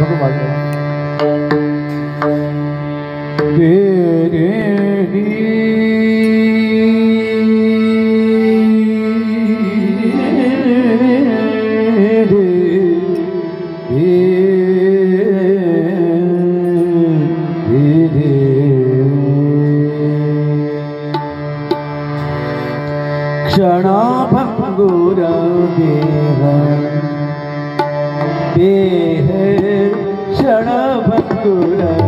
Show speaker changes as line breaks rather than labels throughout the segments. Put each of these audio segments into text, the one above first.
बघू माझं क्षणाभङ्गुर देह देह ಕ್ಷಣ ಬಂಧುರ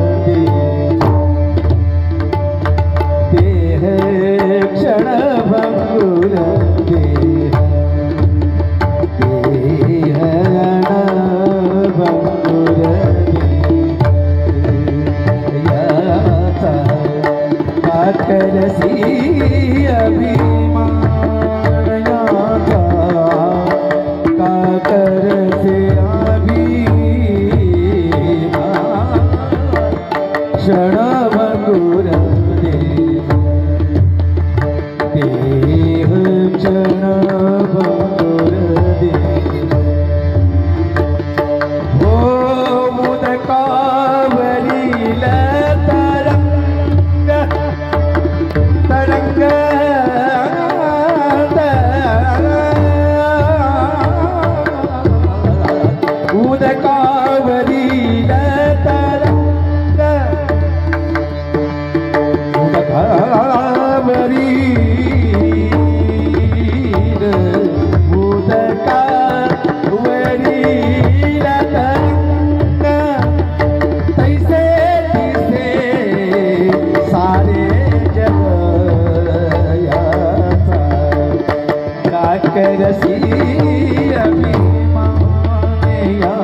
माया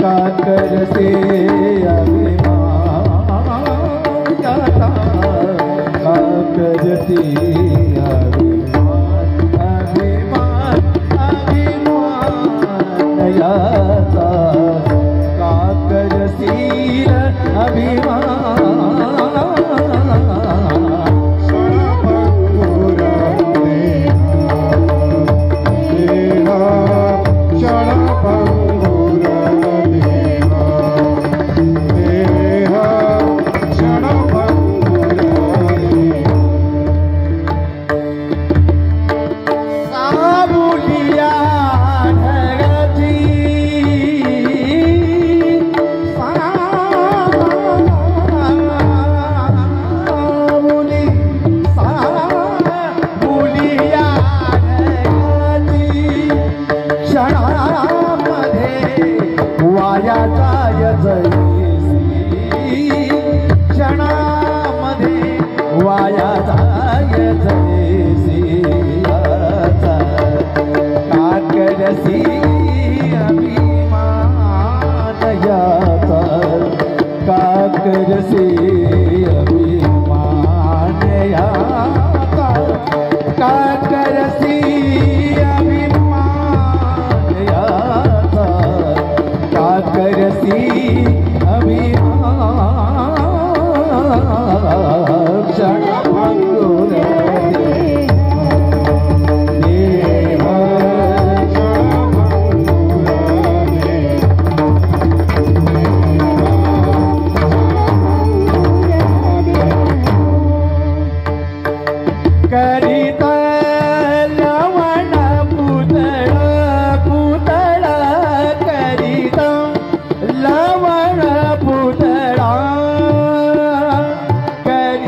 काकर से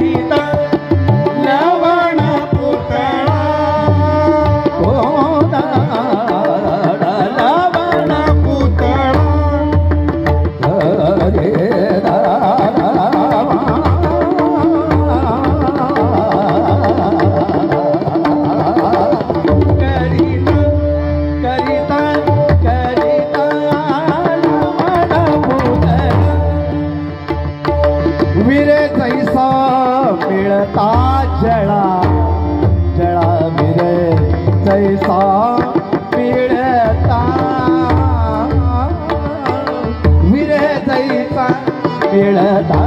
Sita तैसा मिळता जळा जळा मिरे तैसा मिळता. विरे तैसा मिळता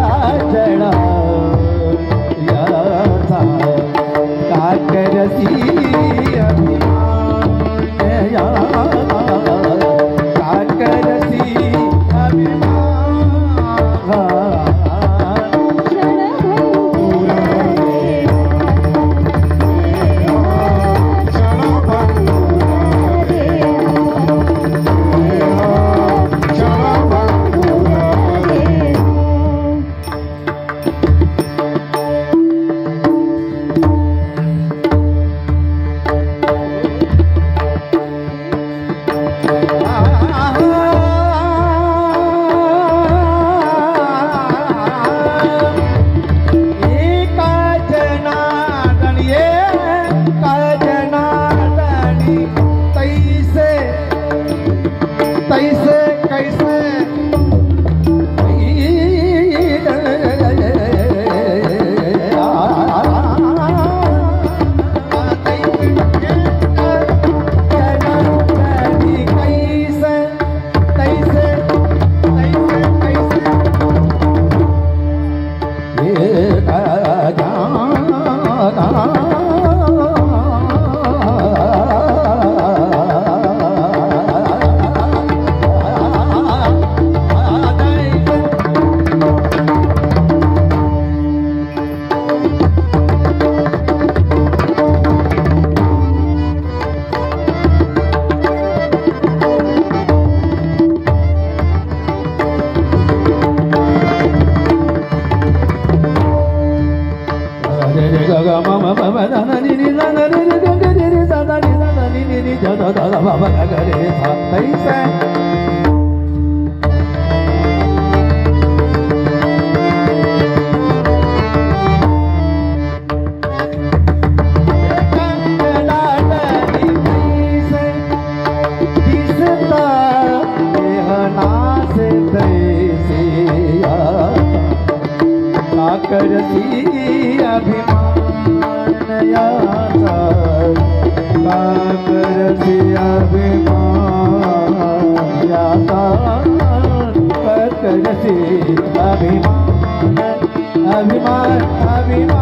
जळा काकरसी करे हा न संदा करी अभिमान अभिमान अभिमान